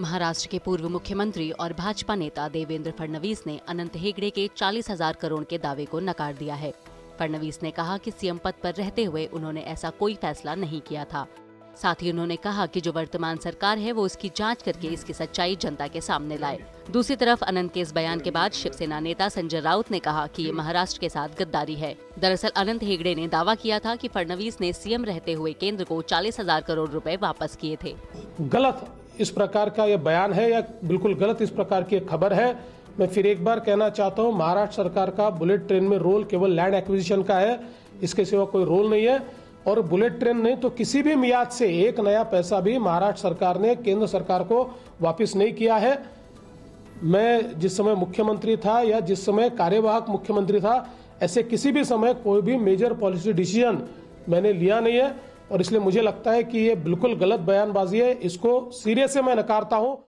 महाराष्ट्र के पूर्व मुख्यमंत्री और भाजपा नेता देवेंद्र फडणवीस ने अनंत हेगड़े के चालीस हज़ार करोड़ के दावे को नकार दिया है। फडणवीस ने कहा कि सीएम पद पर रहते हुए उन्होंने ऐसा कोई फैसला नहीं किया था। साथ ही उन्होंने कहा कि जो वर्तमान सरकार है, वो इसकी जाँच करके इसकी सच्चाई जनता के सामने लाए। दूसरी तरफ़ अनंत के इस बयान के बाद शिवसेना नेता संजय राउत ने कहा कि ये महाराष्ट्र के साथ गद्दारी है। दरअसल अनंत हेगड़े ने दावा किया था कि फडणवीस ने सीएम रहते हुए केंद्र को चालीस हज़ार करोड़ रुपए वापस किए थे। गलत इस प्रकार का यह बयान है या बिल्कुल गलत इस प्रकार की खबर है? मैं फिर एक बार कहना चाहता हूँ, महाराष्ट्र सरकार का बुलेट ट्रेन में रोल केवल लैंड एक्विजिशन का है, इसके सिवा कोई रोल नहीं है। और बुलेट ट्रेन नहीं तो किसी भी मियाद से एक नया पैसा भी महाराष्ट्र सरकार ने, केंद्र सरकार को वापस नहीं किया है। मैं जिस समय मुख्यमंत्री था या जिस समय कार्यवाहक मुख्यमंत्री था, ऐसे किसी भी समय कोई भी मेजर पॉलिसी डिसीज़न मैंने लिया नहीं है। और इसलिए मुझे लगता है कि ये बिल्कुल गलत बयानबाजी है। इसको सीरियस से मैं नकारता हूँ।